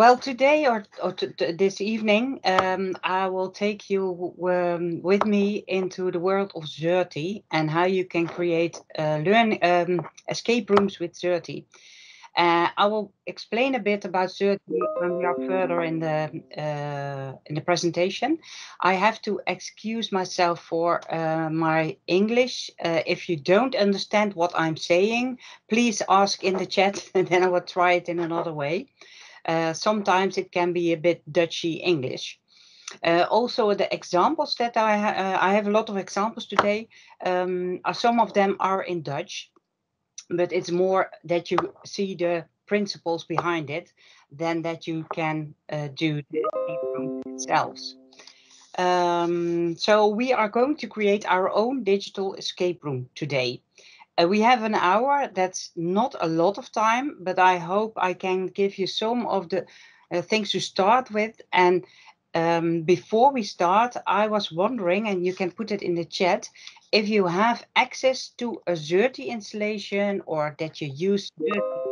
Well, today or, or this evening, um, I will take you um, with me into the world of Xerte and how you can create uh, learn um, escape rooms with Xerte. Uh, I will explain a bit about Xerte when we are further in the uh, in the presentation. I have to excuse myself for uh, my English. Uh, if you don't understand what I'm saying, please ask in the chat, and then I will try it in another way. Uh, sometimes it can be a bit Dutchy English. Uh, also, the examples that I, ha uh, I have a lot of examples today. Um, some of them are in Dutch, but it's more that you see the principles behind it than that you can uh, do the room themselves. Um, so we are going to create our own digital escape room today. Uh, we have an hour. That's not a lot of time, but I hope I can give you some of the uh, things to start with. And um, before we start, I was wondering, and you can put it in the chat, if you have access to a Xerte installation or that you use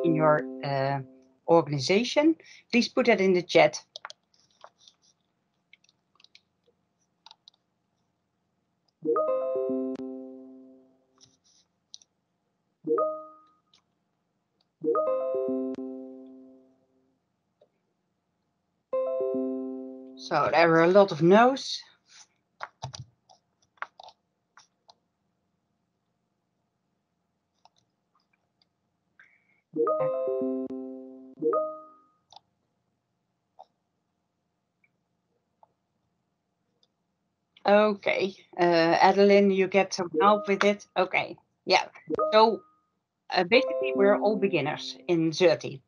in your uh, organization, please put that in the chat. So there were a lot of no's. Okay, uh, Adeline, you get some help with it. Okay, yeah. So uh, basically, we're all beginners in Xerte.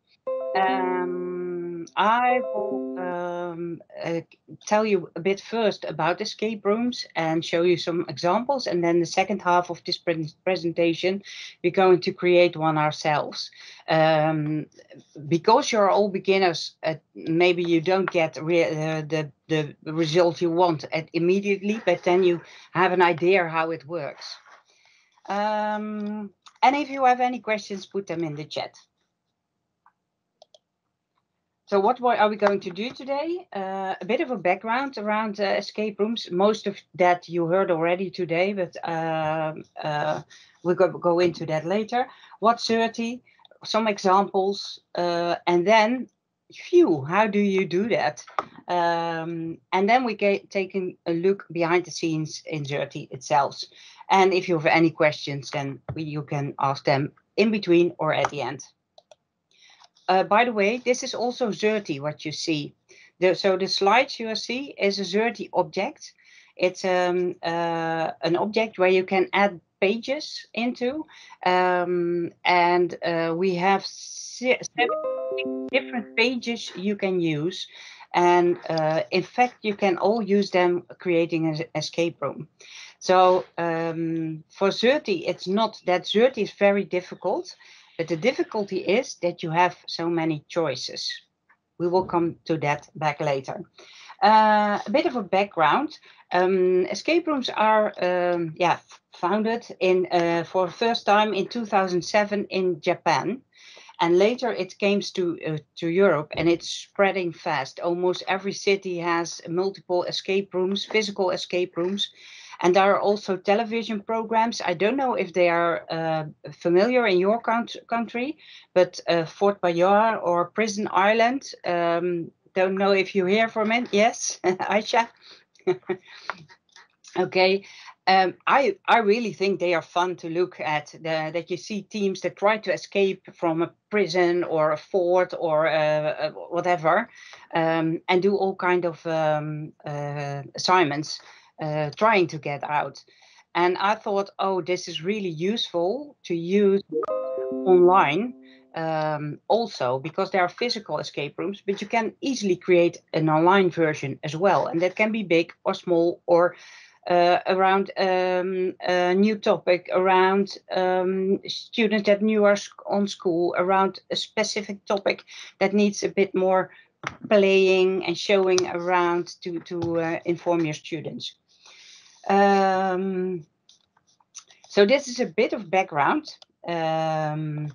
Um, I will um, uh, tell you a bit first about escape rooms and show you some examples. And then the second half of this pre presentation, we're going to create one ourselves. Um, because you're all beginners, uh, maybe you don't get uh, the, the result you want at immediately, but then you have an idea how it works. Um, and if you have any questions, put them in the chat. So what are we going to do today? Uh, a bit of a background around uh, escape rooms. Most of that you heard already today, but um, uh, we'll go, go into that later. What's Xerte? Some examples, uh, and then, phew, how do you do that? Um, and then we get taking a look behind the scenes in Xerte itself. And if you have any questions, then you can ask them in between or at the end. Uh, by the way, this is also Xerte, what you see. The, so the slides you see is a Xerte object. It's um, uh, an object where you can add pages into. Um, and uh, we have seven different pages you can use. And uh, in fact, you can all use them creating an escape room. So um, for Xerte, it's not that Xerte is very difficult. But the difficulty is that you have so many choices. We will come to that back later. Uh, a bit of a background. Um, escape rooms are um, yeah, founded in uh, for the first time in 2007 in Japan. And later it came to, uh, to Europe and it's spreading fast. Almost every city has multiple escape rooms, physical escape rooms. And there are also television programs. I don't know if they are uh, familiar in your country, but uh, Fort Boyard or Prison Island. Um, don't know if you hear from it. Yes, Aisha. okay. Um, I I really think they are fun to look at. The, that you see teams that try to escape from a prison or a fort or uh, uh whatever, um, and do all kind of um, uh, assignments uh, trying to get out. And I thought, oh, this is really useful to use online um, also because there are physical escape rooms, but you can easily create an online version as well. And that can be big or small or uh, around um, a new topic, around um, students that new are on school, around a specific topic that needs a bit more playing and showing around to, to uh, inform your students. Um, so this is a bit of background. Um,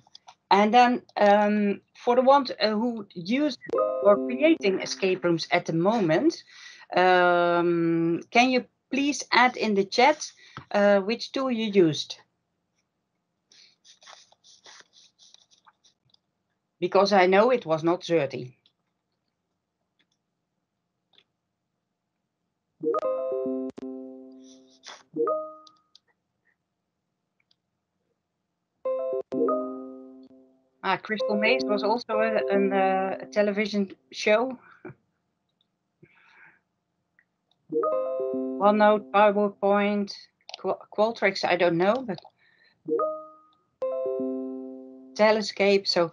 and then um, for the ones uh, who use or creating escape rooms at the moment, um, can you please add in the chat uh, which tool you used? Because I know it was not Xerte. Ah, Crystal Maze was also a, uh, a television show. OneNote, PowerPoint, Qualtrics, I don't know, but Telescape. So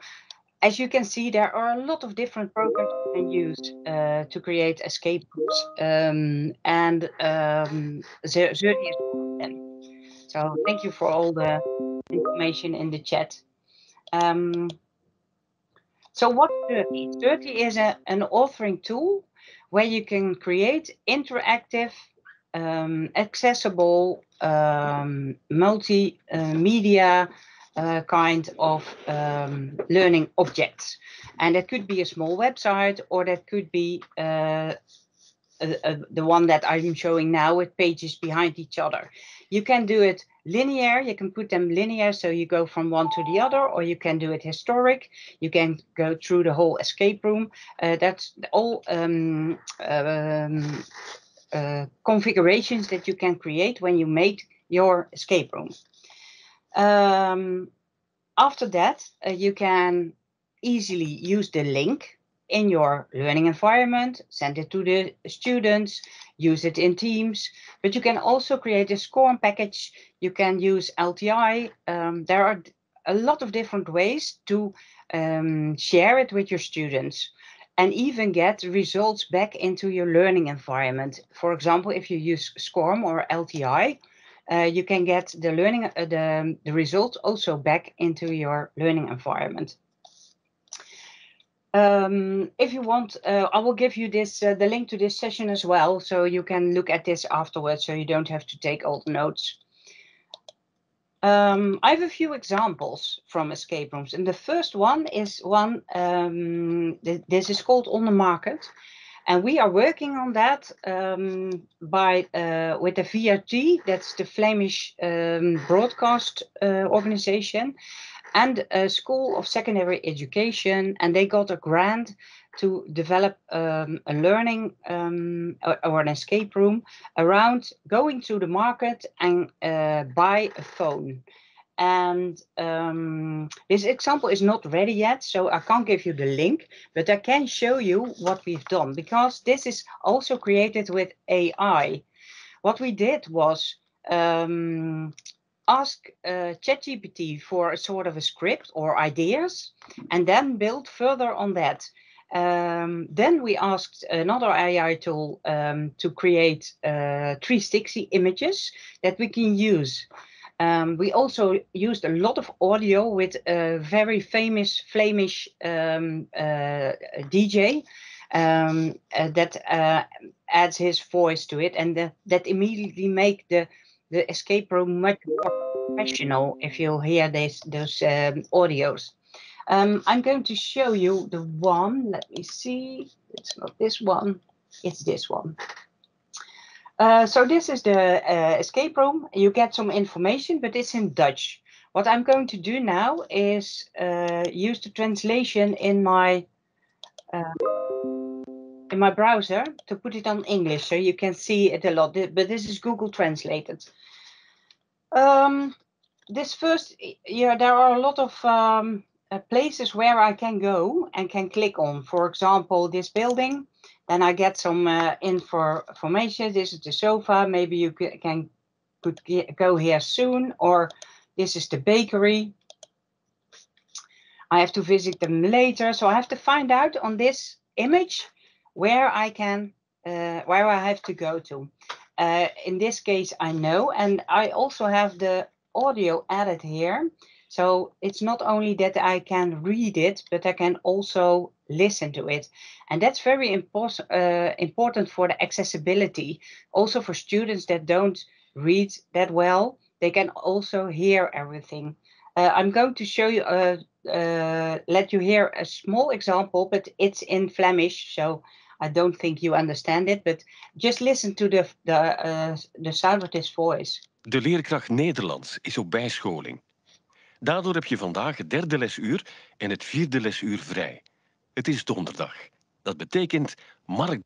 as you can see, there are a lot of different programs you can use uh, to create escape groups. Um, and um, Xerte is one So thank you for all the information in the chat. Um, so what Xerte? Xerte is a, an authoring tool where you can create interactive, um, accessible, um, multimedia uh, kind of um, learning objects. And that could be a small website or that could be uh, the one that I'm showing now with pages behind each other. You can do it linear, you can put them linear, so you go from one to the other, or you can do it historic, you can go through the whole escape room. Uh, that's all um, um, uh, configurations that you can create when you make your escape room. Um, after that, uh, you can easily use the link in your learning environment, send it to the students, use it in Teams, but you can also create a SCORM package. You can use LTI. Um, there are a lot of different ways to um, share it with your students and even get results back into your learning environment. For example, if you use SCORM or LTI, uh, you can get the learning, uh, the, the results also back into your learning environment. Um, if you want, uh, I will give you this uh, the link to this session as well, so you can look at this afterwards, so you don't have to take all the notes. Um, I have a few examples from escape rooms, and the first one is one. Um, th this is called on the market, and we are working on that um, by uh, with the VRT, that's the Flemish um, broadcast uh, organization, and a school of secondary education, and they got a grant to develop um, a learning um, or, an escape room around going to the market and uh, buy a phone. And um, this example is not ready yet, so I can't give you the link, but I can show you what we've done because this is also created with AI. What we did was um, ask uh, ChatGPT for a sort of a script or ideas, and then build further on that. Um, then we asked another AI tool um, to create uh, 360 images that we can use. Um, we also used a lot of audio with a very famous Flemish um, uh, DJ um, uh, that uh, adds his voice to it, and the, that immediately make the the escape room much more professional if you hear this, those um, audios. Um, I'm going to show you the one. Let me see. It's not this one. It's this one. Uh, so this is the uh, escape room. You get some information, but it's in Dutch. What I'm going to do now is uh, use the translation in my uh, in my browser to put it on English, so you can see it a lot. But this is Google translated. Um, this first, yeah, there are a lot of um, uh, places where I can go and can click on. For example, this building. Then I get some uh, info information. This is the sofa. Maybe you can put, go here soon. Or this is the bakery. I have to visit them later. So I have to find out on this image where I can, uh, where I have to go to. Uh, in this case, I know, and I also have the audio added here. So it's not only that I can read it, but I can also listen to it. And that's very impor uh, important for the accessibility. Also for students that don't read that well, they can also hear everything. Uh, I'm going to show you a, uh, let you hear a small example, but it's in Flemish, so I don't think you understand it. But just listen to the the uh, the sound of voice. De leerkracht Nederlands is op bijscholing. Daardoor heb je vandaag het derde lesuur en het vierde lesuur vrij. Het is donderdag. Dat betekent Mark.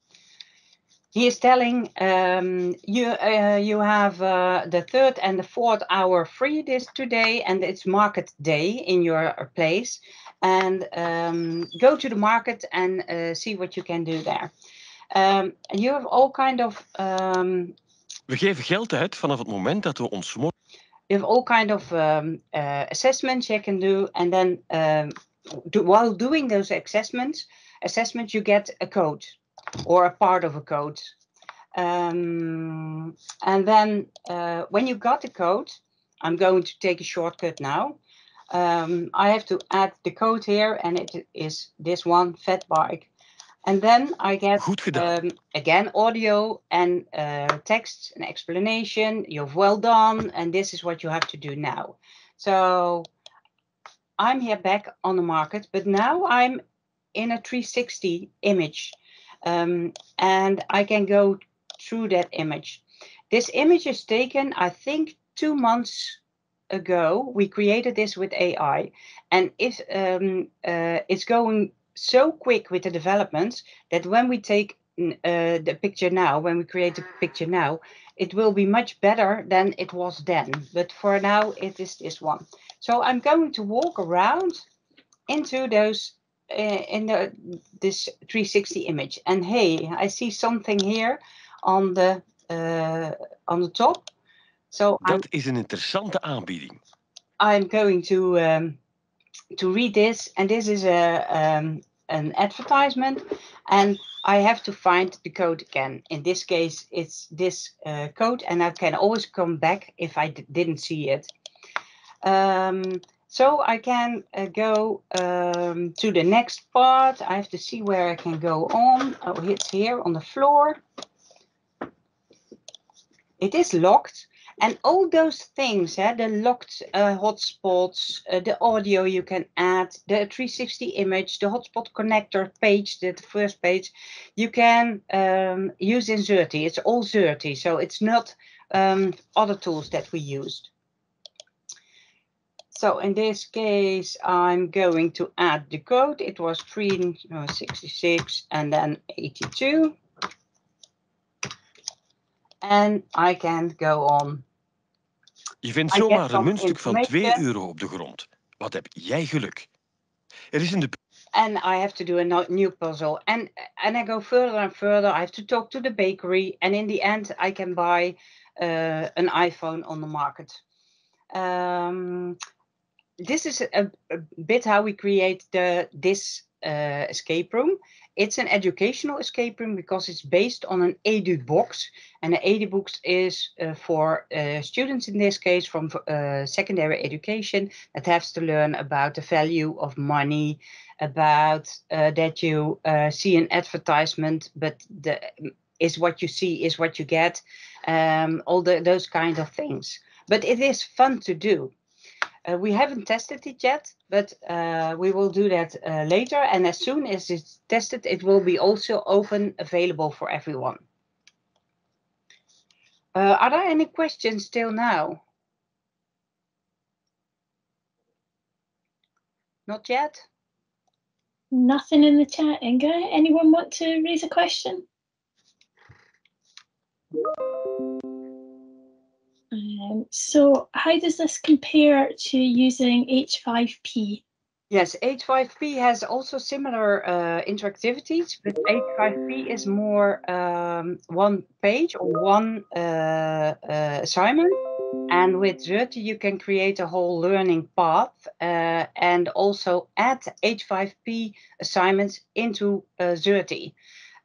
He is telling um, you uh, you have uh, the third and the fourth hour free this today, and it's market day in your place. And um, go to the market and uh, see what you can do there. Um, you have all kind of um, We geven geld uit vanaf het moment dat we ons you have all kind of um, uh, assessments you can do and then um, do, while doing those assessments assessments you get a code or a part of a code. Um, and then uh, when you got the code i'm going to take a shortcut now. Um, i have to add the code here and it is this one fat bike. And then i get um, again audio and uh, text and explanation. You've well done and this is what you have to do now. So i'm here back on the market but now i'm in a 360 image um, and i can go through that image this image is taken i think two months ago we created this with ai and if um, uh, it's going so quick with the developments that when we take uh, the picture now, when we create the picture now, it will be much better than it was then. But for now, it is this one. So I'm going to walk around into those in the this 360 image. And hey, I see something here on the uh, on the top. So I'm Dat is een interessante aanbieding. I'm going to um, to read this, and this is a um, an advertisement, and I have to find the code again. In this case, it's this uh, code, and I can always come back if I didn't see it. Um, so I can uh, go um, to the next part. I have to see where I can go on. Oh, it's here on the floor. It is locked and all those things eh, the locked uh, hotspots uh, the audio you can add the 360 image the hotspot connector page the, first page you can um, use in Xerte. it's all Xerte, so it's not um, other tools that we used so in this case i'm going to add the code it was 366 and then 82 and i can go on Je vindt zomaar een muntstuk van 2 information. euro op de grond. Wat heb jij geluk? Er is in de and I have to do a new puzzle. And and I go further and further. I have to talk to the bakery, and in the end, I can buy uh, an iPhone on the market. Um, this is a, a bit how we create the this uh, escape room. It's an educational escape room because it's based on an Edu box, and the Edu box is uh, for uh, students in this case from uh, secondary education that has to learn about the value of money, about uh, that you uh, see an advertisement, but the is what you see is what you get, um, all the, those kind of things. But it is fun to do. Uh, we haven't tested it yet, but uh, we will do that uh, later. And as soon as it's tested, it will be also open, available for everyone. Uh, are there any questions till now? Not yet? Nothing in the chat, Inge. Anyone want to raise a question? Um, so how does this compare to using H5P? Yes, H5P has also similar uh, interactivities, but H5P is more um, one page or one uh, uh, assignment. And with Xerte, you can create a whole learning path uh, and also add H5P assignments into uh.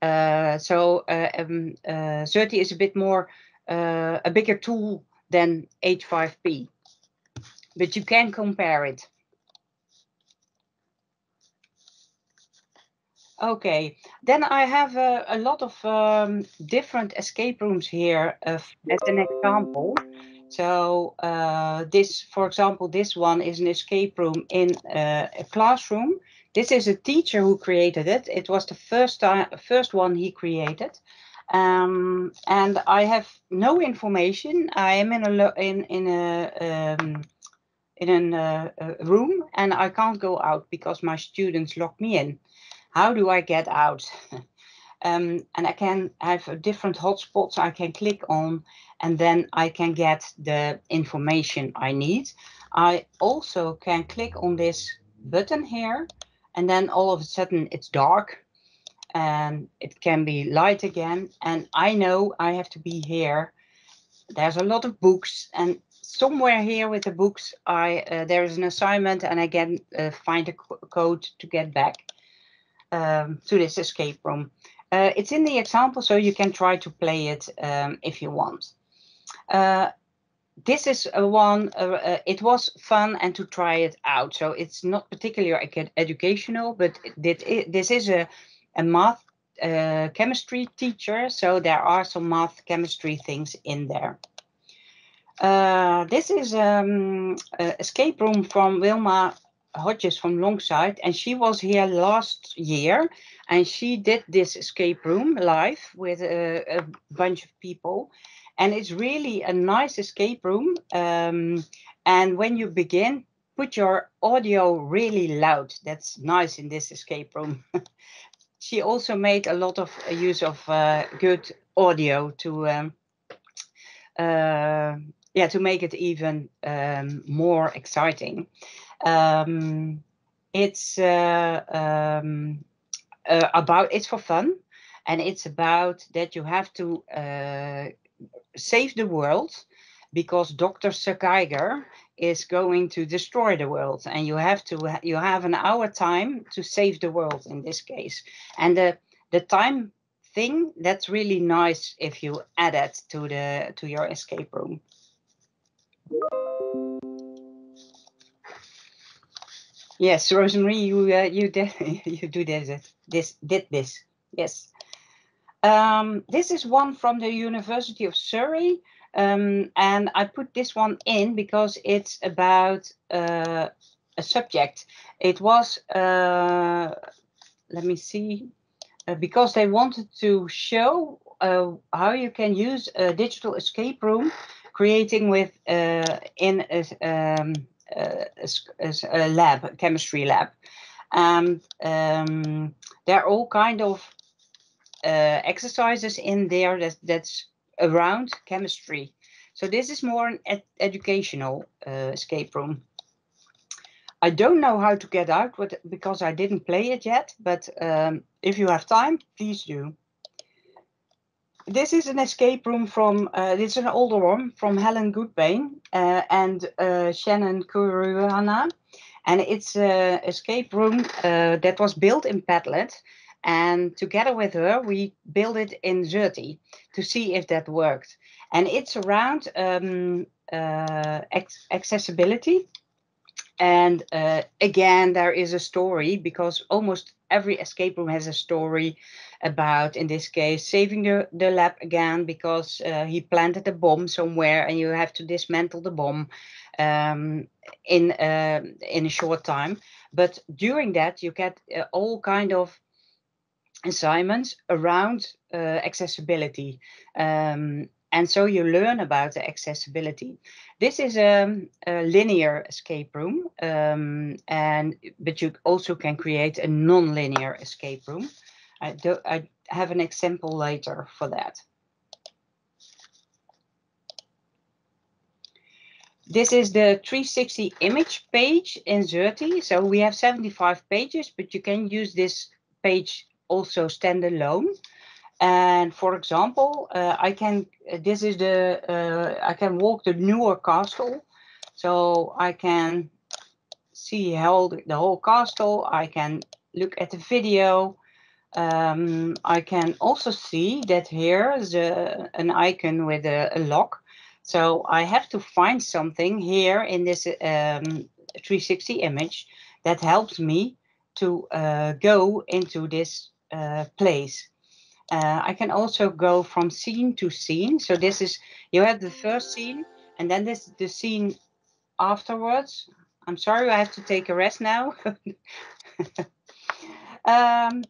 Uh, so uh, um, uh, is a bit more, a bigger tool than H5P, but you can compare it. Okay, then I have a, lot of um, different escape rooms here uh, as an example. So uh, this, for example, this one is an escape room in uh, a classroom. This is a teacher who created it. It was the first time, first one he created. Um, and I have no information. I am in a in in a um, in uh, a room and I can't go out because my students lock me in. How do I get out? um, and I can have different hotspots I can click on and then I can get the information I need. I also can click on this button here and then all of a sudden it's dark and it can be light again and I know I have to be here. There's a lot of books and somewhere here with the books I uh, there is an assignment and I can uh, find a code to get back um, to this escape room. Uh, it's in the example so you can try to play it um, if you want. Uh, this is a one, uh, uh, it was fun and to try it out. So it's not particularly educational, but it, it, this is a, a math uh, chemistry teacher. So there are some math chemistry things in there. Uh, this is um, escape room from Wilma Hodges from Longside, and she was here last year, and she did this escape room live with a, a bunch of people, and it's really a nice escape room. Um, and when you begin, put your audio really loud. That's nice in this escape room. she also made a lot of uh, use of uh, good audio to um, uh, yeah to make it even um, more exciting. Um, it's um, about it's for fun, and it's about that you have to save the world because Dr. Geiger is going to destroy the world and you have to you have an hour time to save the world in this case. And the the time thing that's really nice if you add it to the to your escape room. Yes rosemary you uh, you did you do this this did this. Yes. Um, this is one from the University of Surrey, um, and I put this one in because it's about uh, a subject. It was, uh, let me see, uh, because they wanted to show uh, how you can use a digital escape room, creating with uh, in a, um, a, a, lab, a chemistry lab. And um, there are all kind of uh, exercises in there that, that's around chemistry. So this is more an ed educational uh, escape room. I don't know how to get out with, because I didn't play it yet, but um, if you have time, please do. This is an escape room from, uh, this is an older one from Helen Goodbane uh, and uh, Shannon Kuruhana. And it's an escape room uh, that was built in Padlet and together with her, we built it in Xerte to see if that worked. And it's around um, uh, accessibility. And uh, again, there is a story because almost every escape room has a story about, in this case, saving the, the lab again because uh, he planted a bomb somewhere and you have to dismantle the bomb um, in uh, in a short time. But during that, you get uh, all kind of assignments around uh, accessibility. Um, and so you learn about the accessibility. This is a, a linear escape room, um, and but you also can create a non-linear escape room. I, do, I have an example later for that. This is the 360 image page in Xerte. So we have 75 pages, but you can use this page also stand alone. And for example, uh, I can, this is the, uh, I can walk the newer castle. So I can see how the, whole castle. I can look at the video. Um, I can also see that here is a, an icon with a, a, lock. So I have to find something here in this um, 360 image that helps me to uh, go into this place. Uh, I can also go from scene to scene. So this is, you have the first scene and then this is the scene afterwards. I'm sorry, I have to take a rest now. um,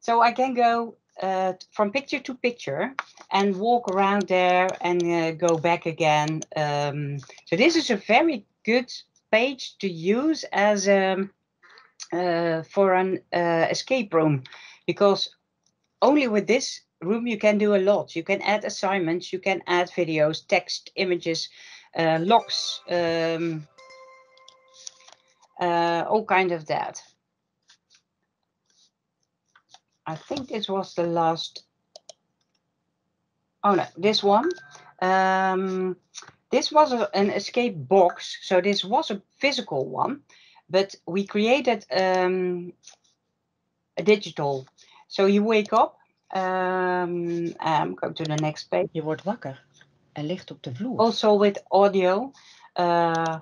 so I can go uh, from picture to picture and walk around there and uh, go back again. Um, so this is a very good page to use as um, uh, for an uh, escape room because only with this room you can do a lot. You can add assignments, you can add videos, text, images, uh, locks, um, uh, all kind of that. I think this was the last. Oh no, this one. Um, this was a, an escape box, so this was a physical one, but we created um, a digital. So you wake up. Um, I'm going to the next page. Je wordt wakker en ligt op de vloer. Also with audio. Uh,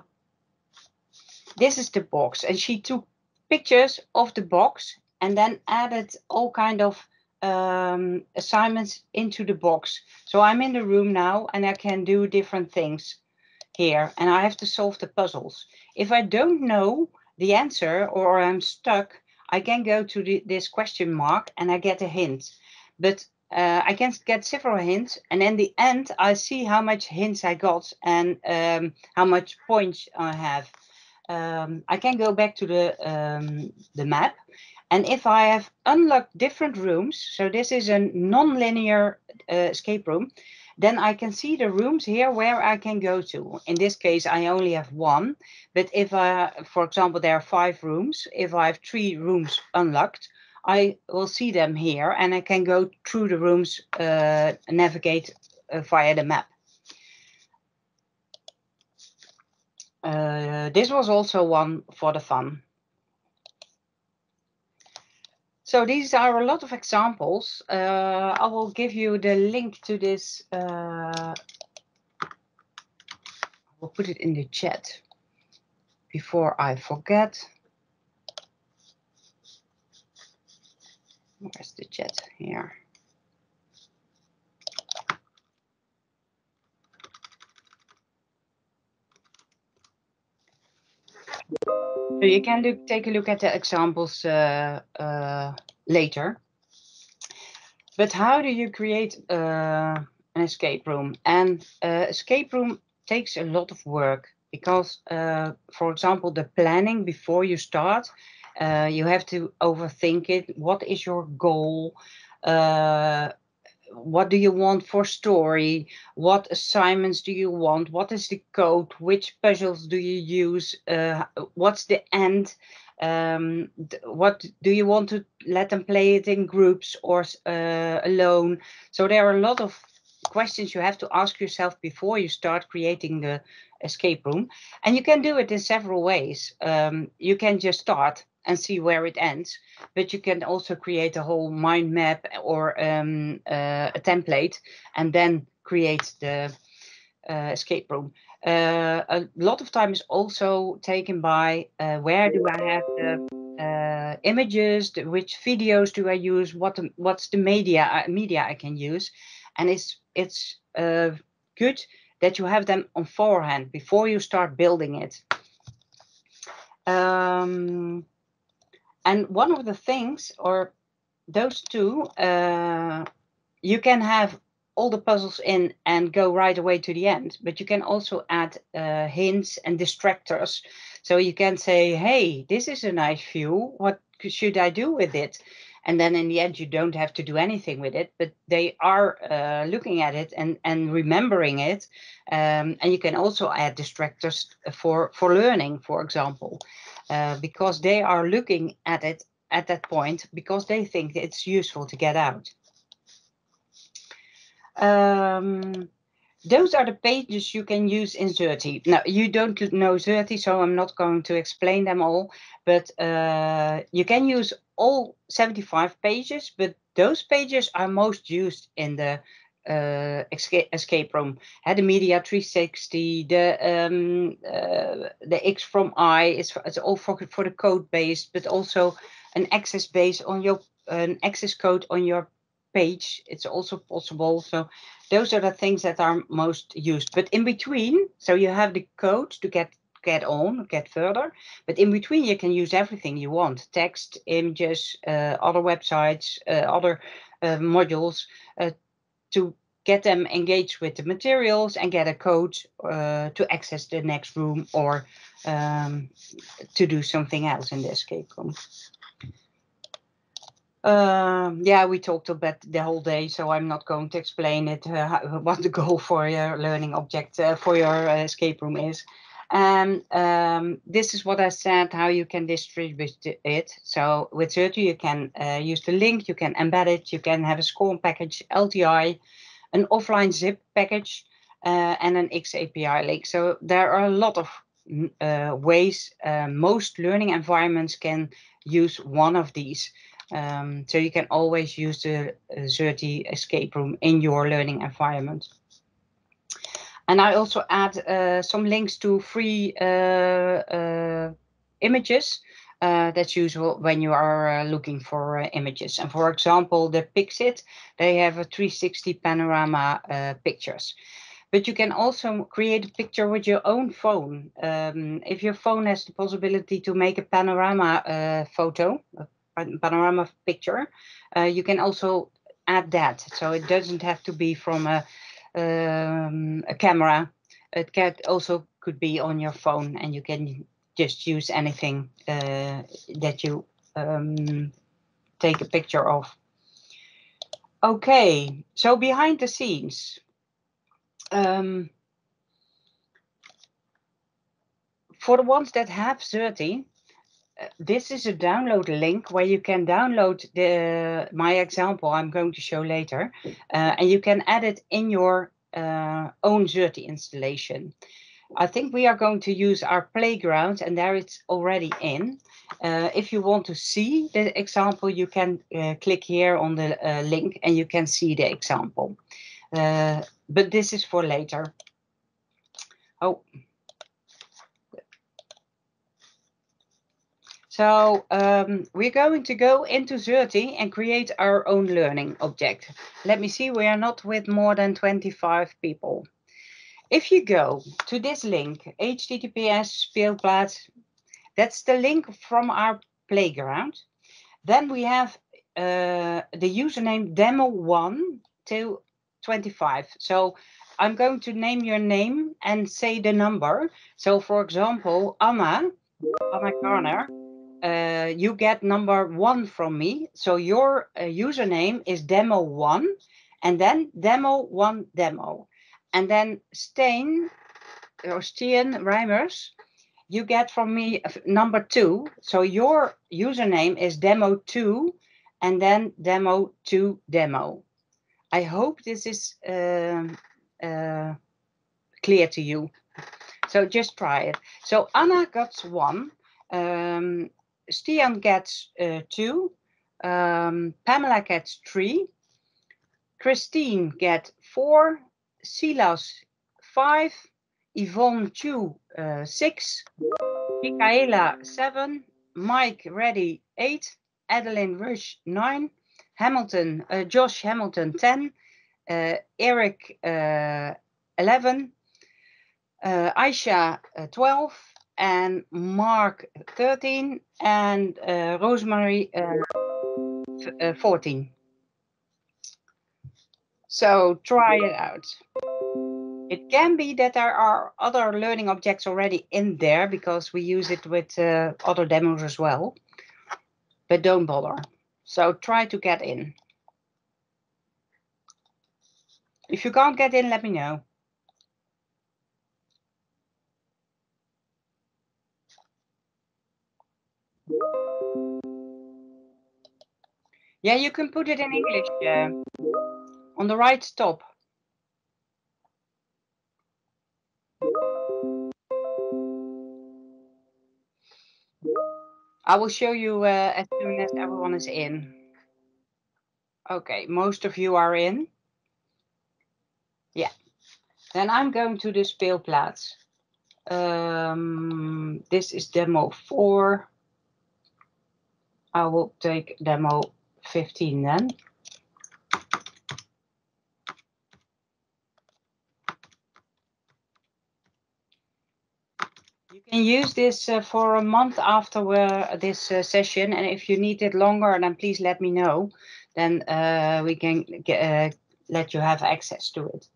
this is the box, and she took pictures of the box and then added all kind of um, assignments into the box. So I'm in the room now and I can do different things here and I have to solve the puzzles. If I don't know the answer or I'm stuck, I can go to the, this question mark and I get a hint. But uh, I can get several hints and in the end I see how much hints I got and um, how much points I have. Um, I can go back to the, um, the map and if I have unlocked different rooms, so this is a non-linear uh, escape room, then I can see the rooms here where I can go to. In this case, I only have one. But if I, for example, there are five rooms, if I have three rooms unlocked, I will see them here and I can go through the rooms, uh, navigate uh, via the map. Uh, this was also one for the fun. So these are a lot of examples. Uh, I will give you the link to this. Uh, will put it in the chat before I forget. Where's the chat here? You can look, take a look at the examples uh, uh, later. But how do you create uh, an escape room? And uh, escape room takes a lot of work because, uh, for example, the planning before you start, uh, you have to overthink it. What is your goal? What do you want for story? What assignments do you want? What is the code? Which puzzles do you use? Uh, what's the end? Um, what do you want to let them play it in groups or uh, alone? So there are a lot of questions you have to ask yourself before you start creating the escape room. And you can do it in several ways. Um, you can just start and see where it ends. But you can also create a whole mind map or um, uh, a template and then create the uh, escape room. Uh, a lot of time is also taken by uh, where do I have the uh, images, the, which videos do I use, what what's the media uh, media I can use, and it's it's good that you have them on forehand before you start building it. Um, and one of the things, or those two, uh, you can have all the puzzles in and go right away to the end, but you can also add uh, hints and distractors. So you can say, hey, this is a nice view. What should I do with it? And then in the end, you don't have to do anything with it, but they are uh, looking at it and, and remembering it. Um, and you can also add distractors for, for learning, for example. Uh, because they are looking at it at that point because they think it's useful to get out. Um, those are the pages you can use in Xerte. Now, you don't know Xerte, so I'm not going to explain them all, but uh, you can use all 75 pages, but those pages are most used in the uh, escape, escape room. Had the Media 360, the um, uh, the X from I is it's all for for the code base, but also an access base on your an access code on your page. It's also possible. So those are the things that are most used. But in between, so you have the code to get get on, get further. But in between, you can use everything you want: text, images, uh, other websites, uh, other uh, modules uh, to get them engaged with the materials and get a code uh, to access the next room or um, to do something else in the escape room. Um, yeah, we talked about the whole day, so I'm not going to explain it, uh, what the goal for your learning object, uh, for your uh, escape room is. And um, this is what I said, how you can distribute it. So with Xerte, you can uh, use the link, you can embed it, you can have a SCORM package, LTI, an offline zip package, uh, and an XAPI link. So there are a lot of mm, uh, ways most learning environments can use one of these. Um, so you can always use the Xerte escape room in your learning environment. And I also add uh, some links to free uh, uh, images. Uh, that's usual when you are uh, looking for uh, images. And for example, the Pixit, they have a 360 panorama pictures. But you can also create a picture with your own phone. Um, if your phone has the possibility to make a panorama photo, panorama picture, you can also add that. So it doesn't have to be from a um, a camera. It can also could be on your phone, and you can just use anything uh, that you um, take a picture of. Okay, so behind the scenes. Um, for the ones that have Xerte, uh, this is a download link where you can download the my example I'm going to show later, uh, and you can add it in your uh, own Xerte installation. I think we are going to use our playground, and there it's already in. Uh, if you want to see the example, you can uh, click here on the uh, link and you can see the example. but this is for later. Oh, So um, we're going to go into Xerte and create our own learning object. Let me see, we are not with more than 25 people. If you go to this link, https speelplaats, that's the link from our playground. Then we have uh, the username demo1 to 25. So I'm going to name your name and say the number. So for example, Anna, Anna Garner, uh, you get number one from me. So your uh, username is demo one, and then demo one demo. And then Steen or Steen Reimers, you get from me number two. So your username is demo two, and then demo two demo. I hope this is uh, uh, clear to you. So just try it. So Anna got one. Um, Stian gets uh, two. Um, Pamela gets three. Christine gets four. Silas five. Yvonne two uh, six. Michaela seven. Mike Ready eight. Adeline Rush nine. Hamilton uh, Josh Hamilton ten. Uh, Eric uh, eleven. Uh, Aisha twelve and Mark 13 and uh, Rosemary uh, uh, 14. So try it out. It can be that there are other learning objects already in there because we use it with uh, other demos as well. But don't bother. So try to get in. If you can't get in, let me know. Yeah, you can put it in English uh, on the right top. I will show you uh, as soon as everyone is in. Okay, most of you are in. Yeah. Then I'm going to the speelplaats. Um, this is demo 4. I will take demo 15 then. You can use this uh, for a month after uh, this uh, session and if you need it longer then please let me know then uh, we can get, uh, let you have access to it.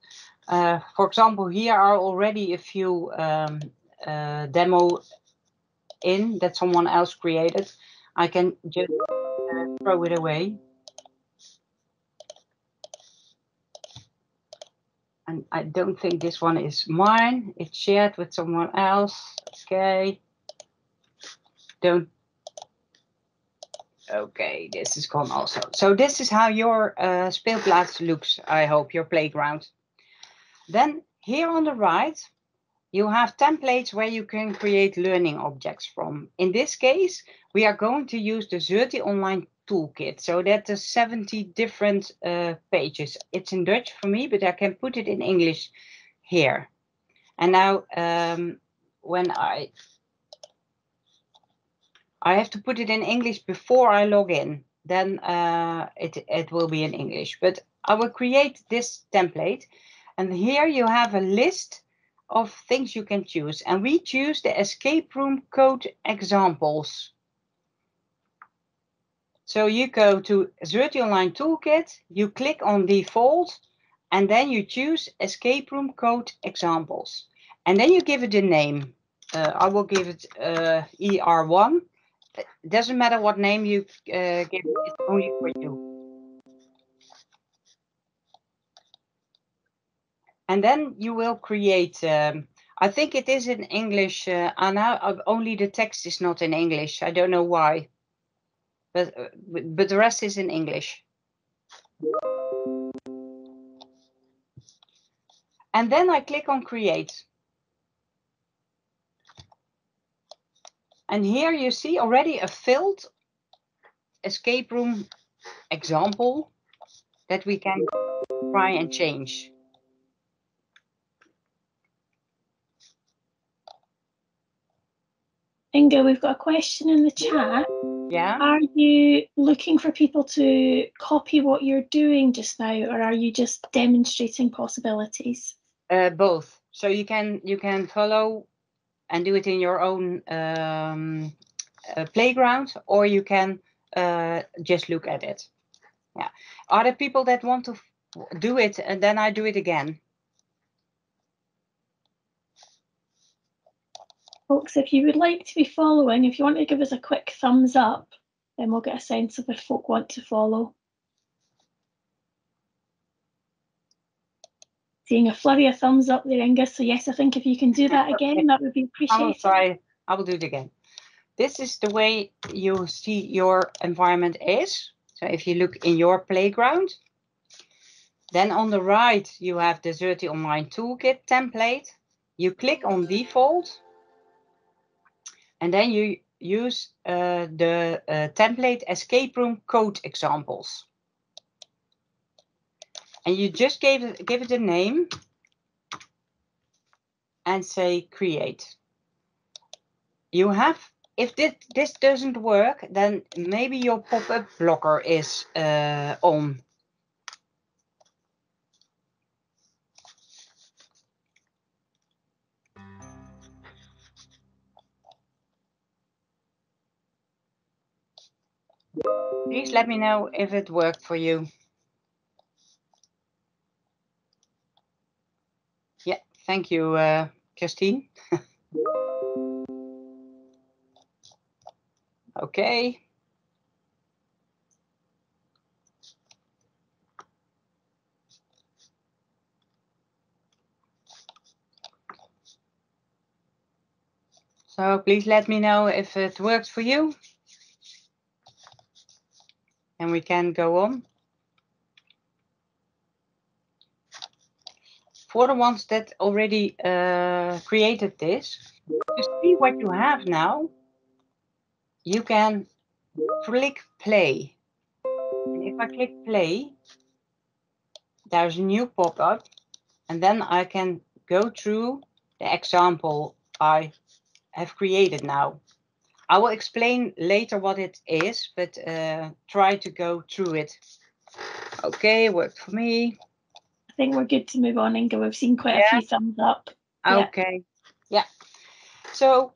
Uh, for example, here are already a few um, demo in that someone else created. I can just throw it away. and I don't think this one is mine. It's shared with someone else. Okay. Don't. Okay, this is gone also. So this is how your uh, speelplaats looks, I hope, your playground. Then here on the right, you have templates where you can create learning objects from. In this case, we are going to use the Xerte Online toolkit. So that is 70 different uh, pages. It's in Dutch for me, but I can put it in English here. And now um, when I, I have to put it in English before I log in, then uh, it, it will be in English. But I will create this template. And here you have a list of things you can choose. And we choose the escape room code examples. So you go to Xerte Online Toolkit, you click on default, and then you choose escape room code examples. And then you give it a name. Uh, I will give it uh, ER1. It doesn't matter what name you uh, give it, it's only for you. And then you will create, um, I think it is in English, uh, Anna, only the text is not in English. I don't know why but uh, but the rest is in English. And then I click on create. And here you see already a filled escape room example that we can try and change. Inge, we've got a question in the chat. Yeah. Are you looking for people to copy what you're doing just now, or are you just demonstrating possibilities? Uh, both. So you can you can follow and do it in your own um, uh, playground, or you can uh, just look at it. Yeah. Are there people that want to do it and then I do it again? Folks, if you would like to be following, if you want to give us a quick thumbs up, then we'll get a sense of if folk want to follow. Seeing a flurry of thumbs up there, Inge. So yes, I think if you can do that again, that would be appreciated. I will try. I will do it again. This is the way you see your environment is. So if you look in your playground, then on the right, you have the Xerte Online Toolkit template. You click on mm-hmm. default and then you use uh, the uh, template escape room code examples. And you just gave it, give it a name and say create. You have, if this, this doesn't work, then maybe your pop-up blocker is uh, on. Please let me know if it worked for you. Yeah, thank you, uh, Christine. okay. So please let me know if it worked for you and we can go on. For the ones that already uh, created this, to see what you have now, you can click play. And if I click play, there's a new pop-up and then I can go through the example I have created now. I will explain later what it is, but uh, try to go through it. Okay, worked for me. I think we're good to move on, Inge. We've seen quite yeah. a few thumbs up. Okay. Yeah. yeah. So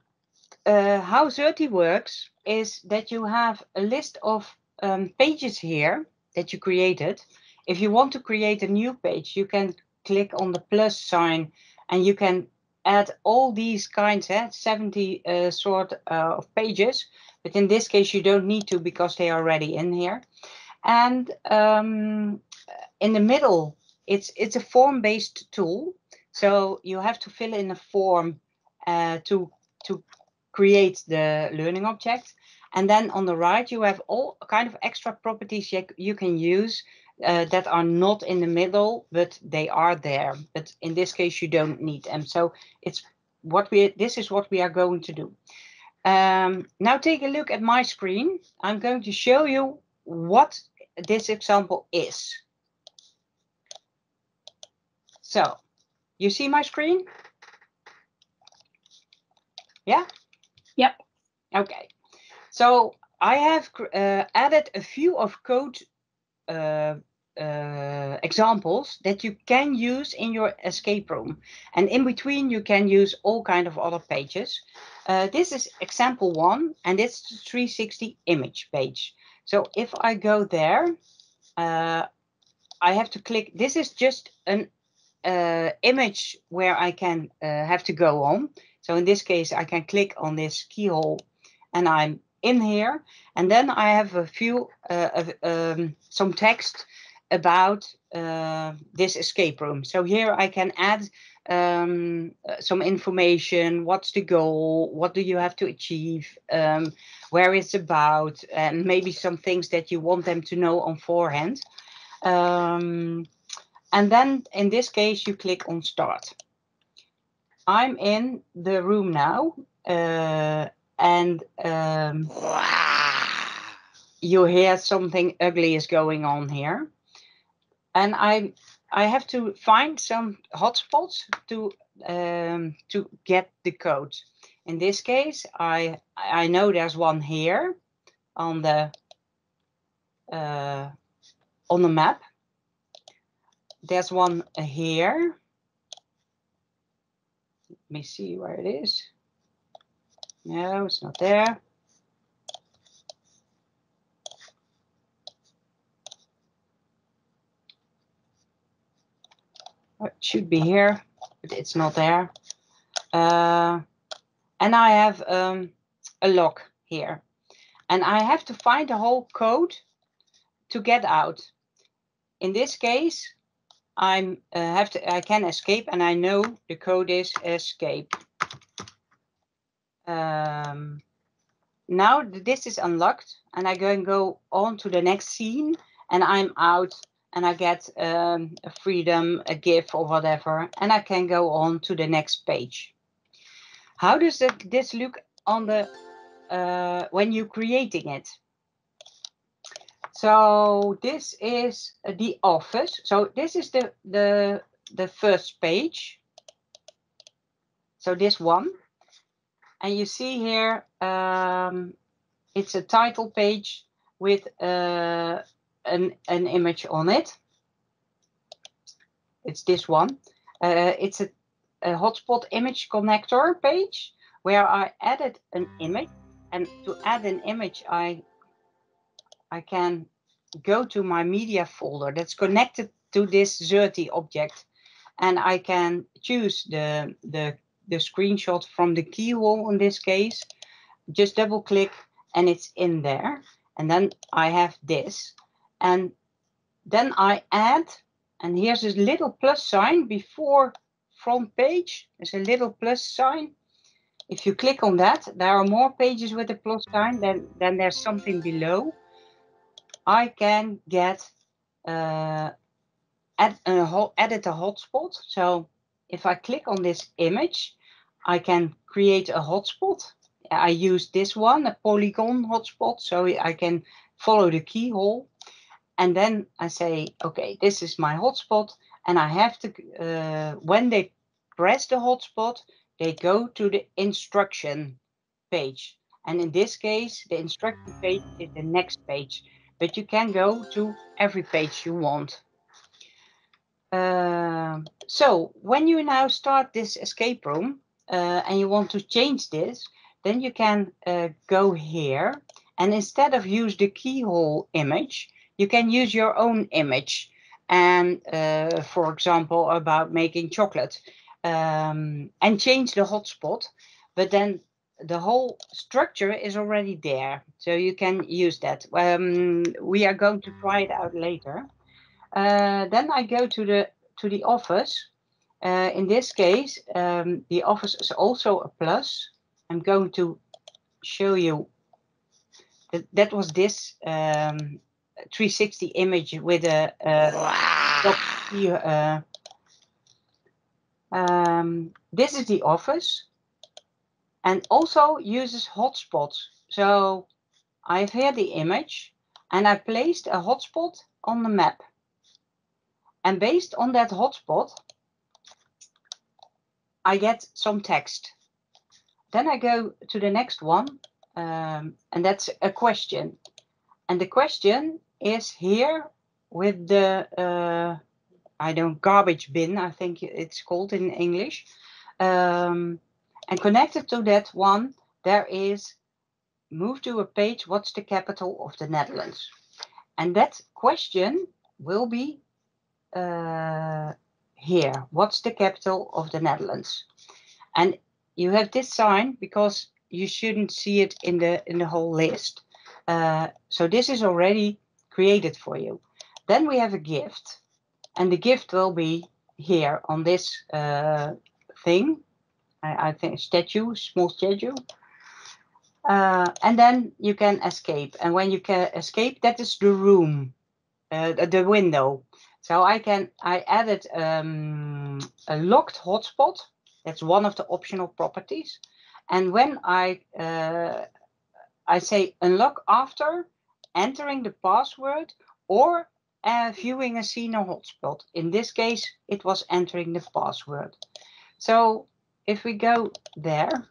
uh, how Xerte works is that you have a list of um, pages here that you created. If you want to create a new page, you can click on the plus sign and you can add all these kinds, eh, 70 uh, sort uh, of pages. But in this case, you don't need to because they are already in here. And um, in the middle, it's it's a form-based tool. So you have to fill in a form uh, to to create the learning object. And then on the right, you have all kind of extra properties you, you can use uh, that are not in the middle, but they are there. But in this case, you don't need them. So it's what we, this is what we are going to do. Um, now take a look at my screen. I'm going to show you what this example is. So you see my screen? Yeah? Yep. Okay. So I have uh, added a few of code uh, uh, examples that you can use in your escape room. And in between, you can use all kind of other pages. Uh, this is example one, and it's the 360 image page. So if I go there, uh, I have to click. This is just an uh, image where I can uh, have to go on. So in this case, I can click on this keyhole and I'm in here. And then I have a few, uh, um, some text about uh, this escape room. So here I can add um, uh, some information. What's the goal? What do you have to achieve? Um, where it's about? And maybe some things that you want them to know on forehand. Um, and then in this case, you click on start. I'm in the room now. Uh, and um, you hear something ugly is going on here. And I I have to find some hotspots to um, to get the code. In this case, I I know there's one here on the uh, on the map. There's one here. Let me see where it is. No, it's not there. Should be here, but it's not there. Uh, and I have um, a lock here. And I have to find the whole code to get out. In this case, I'm uh, have to I can escape and I know the code is escape. Um, now this is unlocked and I can go on to the next scene and I'm out and I get um, a freedom, a gift or whatever, and I can go on to the next page. How does it, this look on the uh, when you're creating it? So this is the office. So this is the the the first page. So this one. And you see here, um, it's a title page with uh, an, an image on it. It's this one. Uh, it's a, a hotspot image connector page where I added an image. And to add an image, I I can go to my media folder that's connected to this Xerte object. And I can choose the, the the screenshot from the keyhole in this case, just double click and it's in there. And then I have this. And then I add, and here's this little plus sign before front page. There's a little plus sign. If you click on that, there are more pages with a plus sign, then, then there's something below. I can get uh, add, uh, edit a hotspot. So if I click on this image, I can create a hotspot. I use this one, a polygon hotspot, so I can follow the keyhole. And then I say, okay, this is my hotspot. And I have to, uh, when they press the hotspot, they go to the instruction page. And in this case, the instruction page is the next page. But you can go to every page you want. Uh, so when you now start this escape room, uh, and you want to change this, then you can uh, go here and instead of use the keyhole image, you can use your own image. And uh, for example, about making chocolate um, and change the hotspot. But then the whole structure is already there. So you can use that. Um, we are going to try it out later. Uh, then I go to the to the office. Uh, in this case, um, the office is also a plus. I'm going to show you that that was this um, 360 image with a, a uh, um, this is the office and also uses hotspots. So I have here the image and I placed a hotspot on the map. And based on that hotspot, I get some text. Then I go to the next one, um, and that's a question. And the question is here with the, uh, I don't, garbage bin, I think it's called in English. Um, and connected to that one, there is move to a page, what's the capital of the Netherlands? And that question will be uh, here. What's the capital of the Netherlands? And you have this sign because you shouldn't see it in the in the whole list. Uh, so this is already created for you. Then we have a gift, and the gift will be here on this uh, thing. I, I, think statue, small statue. Uh, and then you can escape. And when you can escape, that is the room, uh, the window. So I can, I added um, a locked hotspot. That's one of the optional properties. And when I, uh, I say unlock after entering the password or uh, viewing a scene or hotspot. In this case, it was entering the password. So if we go there,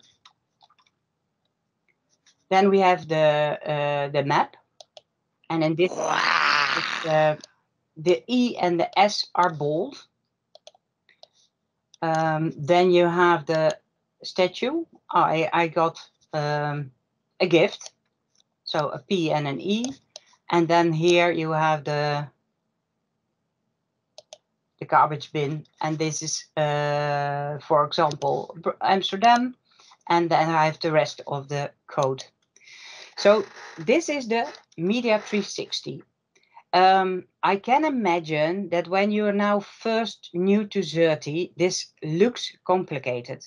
then we have the uh, the map, and in this, uh, the E and the S are bold. Um, then you have the statue. I I got um, a gift, so a P and an E, and then here you have the the garbage bin, and this is, uh, for example, Amsterdam, and then I have the rest of the code. So this is the Media 360. Um, I can imagine that when you are now first new to Xerte, this looks complicated.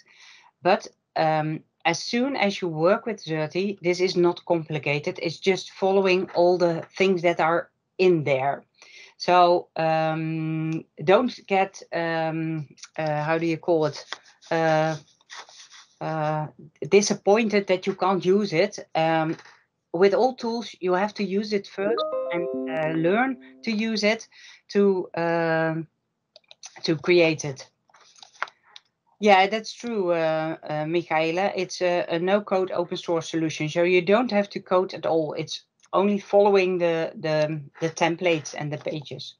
But um, as soon as you work with Xerte, this is not complicated. It's just following all the things that are in there. So um, don't get, um, uh, how do you call it? Uh, uh, disappointed that you can't use it. Um, with all tools, you have to use it first and uh, learn to use it to um, to create it. Yeah, that's true, uh, uh, Michaela. It's a, a no-code open source solution, so you don't have to code at all. It's only following the the, the templates and the pages.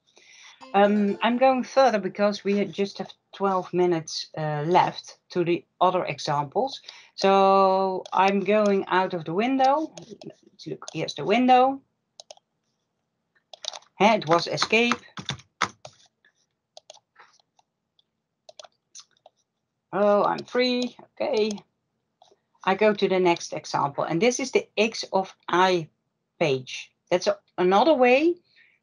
Um, I'm going further because we just have 12 minutes uh, left to the other examples. So I'm going out of the window. Let's look, here's the window. It was escape. Oh, I'm free. Okay. I go to the next example. And this is the X of I page. That's a, another way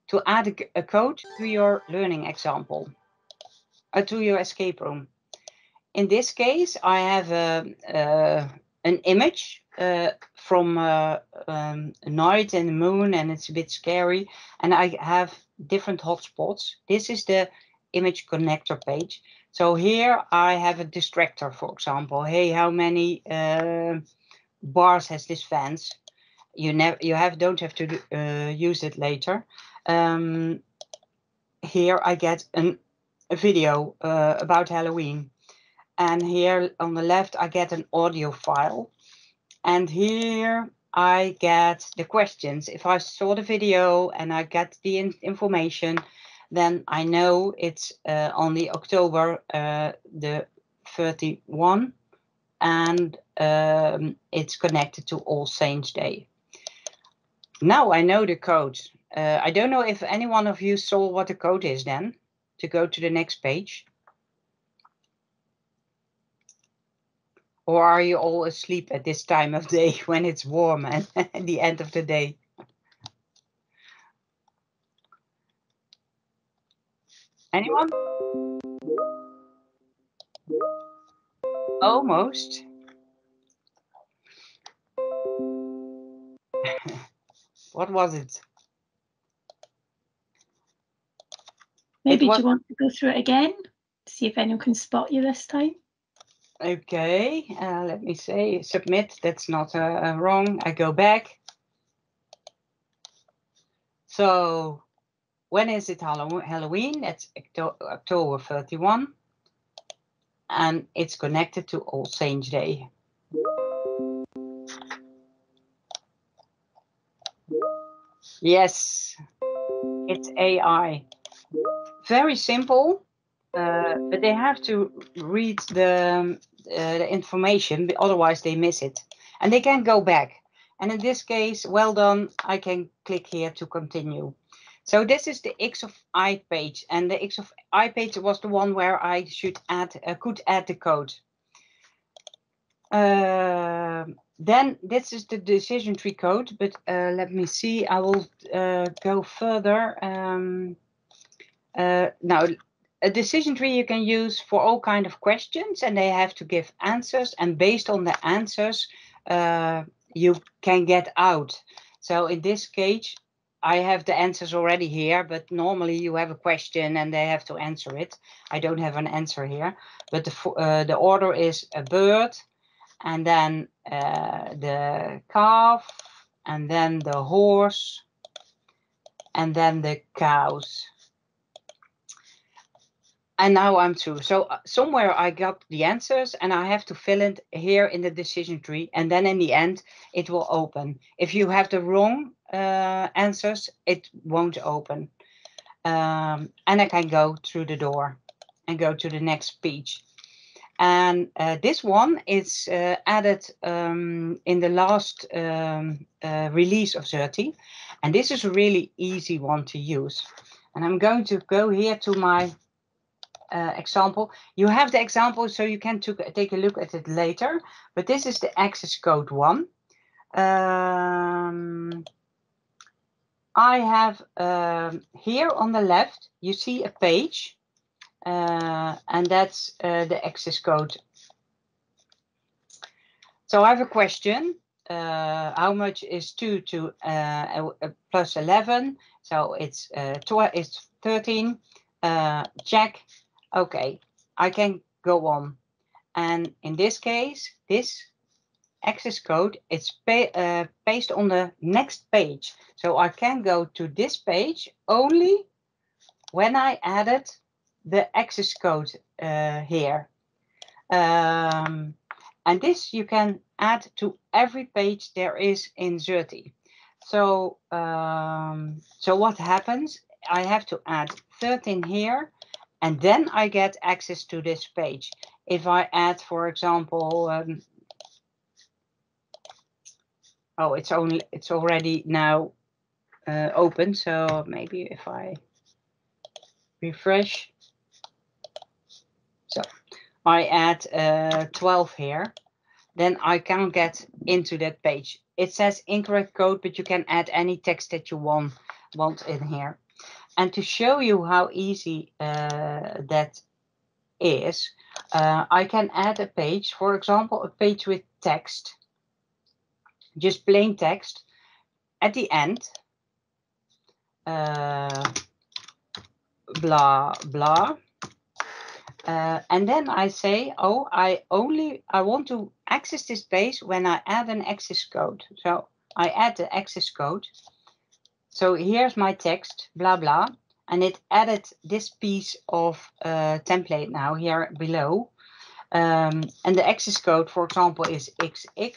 to add a, a, code to your learning example, uh, to your escape room. In this case, I have a, uh, an image uh, from uh, um, night and moon, and it's a bit scary. And I have different hotspots. This is the image connector page. So here I have a distractor, for example. Hey, how many uh, bars has this fence? You never, you have don't have to uh, use it later. Um, here I get an, a video uh, about Halloween. And here on the left, I get an audio file. And here I get the questions. If I saw the video and I get the in information, then I know it's uh, only October uh, the 31 and um, it's connected to All Saints Day. Now I know the code. Uh, I don't know if any one of you saw what the code is then to go to the next page. Or are you all asleep at this time of day when it's warm and at the end of the day? Anyone? Almost. what was it? Maybe was- do you want to go through it again? See if anyone can spot you this time. Okay, uh, let me say submit. That's not uh, wrong. I go back. So, when is it Halloween? It's October 31. And it's connected to All Saints Day. Yes, it's AI. Very simple, uh, but they have to read the, um, uh, the information, otherwise they miss it. And they can go back. And in this case, well done, I can click here to continue. So this is the X of I page, and the X of I page was the one where I should add, uh, could add the code. Um then this is the decision tree code, but uh, let me see, I will uh, go further. Um, uh, now, a decision tree you can use for all kind of questions and they have to give answers and based on the answers uh, you can get out so in this case i have the answers already here but normally you have a question and they have to answer it. I don't have an answer here but the uh, the order is a bird and then uh, the calf and then the horse and then the cows and now I'm through. So uh, somewhere I got the answers and I have to fill it here in the decision tree. And then in the end, it will open. If you have the wrong uh, answers, it won't open. Um, and I can go through the door and go to the next page. And uh, this one is uh, added um, in the last um, uh, release of Xerte. And this is a really easy one to use. And I'm going to go here to my uh, example. You have the example, so you can take a look at it later. But this is the access code one. Um, I have um, here on the left, you see a page, uh, and that's uh, the access code. So I have a question. Uh, how much is 2 to uh, uh, plus 11? So it's, uh, it's 13. Uh, check. Okay, I can go on. And in this case, this access code it's pa- uh, based on the next page. So I can go to this page only when I added the access code uh, here. Um, and this you can add to every page there is in Xerte. So, um, so what happens? I have to add 13 here and then I get access to this page. If I add, for example, um, oh, it's only it's already now uh, open. So maybe if I refresh, so I add uh, 12 here, then I can get into that page. It says incorrect code, but you can add any text that you want want in here. And to show you how easy uh, that is, uh, I can add a page, for example, a page with text, just plain text. At the end, uh, blah, blah. Uh, and then I say, oh, I only, I want to access this page when I add an access code. So I add the access code. So here's my text, blah, blah. And it added this piece of uh, template now here below. Um, and the access code, for example, is XX.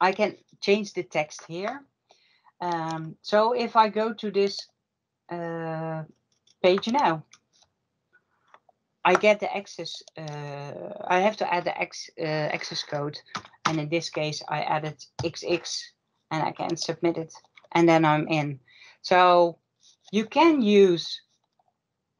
I can change the text here. Um, so if I go to this uh, page now, I get the access, uh, I have to add the ex, uh, access code. And in this case, I added XX and I can submit it and then I'm in. So you can use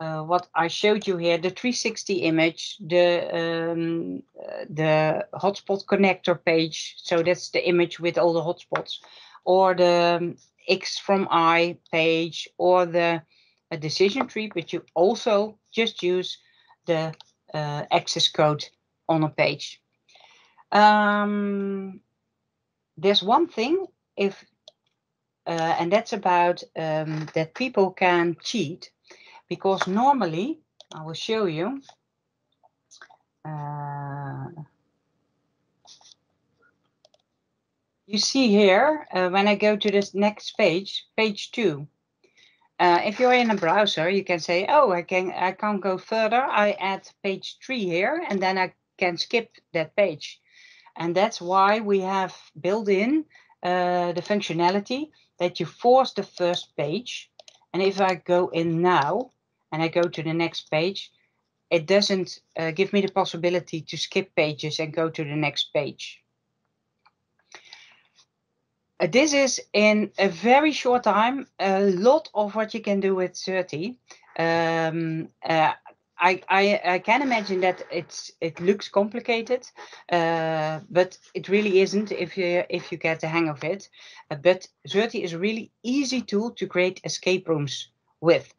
uh, what I showed you here, the 360 image, the um, uh, the hotspot connector page. So that's the image with all the hotspots, or the um, X from I page, or the decision tree. But you also just use the uh, access code on a page. Um, there's one thing if, uh, and that's about um, that people can cheat because normally, I will show you, uh, you see here, uh, when I go to this next page, page two, uh, if you're in a browser, you can say, oh, I can I can't go further. I add page three here, and then I can skip that page. And that's why we have built in uh, the functionality that you force the first page. And if I go in now, and I go to the next page, it doesn't uh, give me the possibility to skip pages and go to the next page. Uh, this is in a very short time, a lot of what you can do with Xerte. Um, uh, I, I, I, can imagine that it's it looks complicated, uh, but it really isn't if you if you get the hang of it. Uh, but Xerte is a really easy tool to create escape rooms with.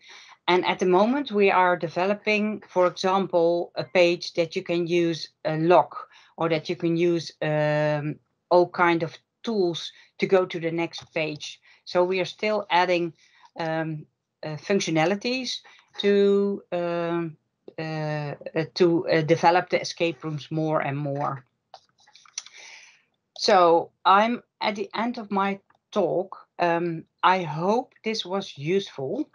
And at the moment, we are developing, for example, a page that you can use a lock or that you can use um, all kind of tools to go to the next page. So we are still adding um, uh, functionalities to um, to uh, develop the escape rooms more and more. So I'm at the end of my talk. Um, I hope this was useful.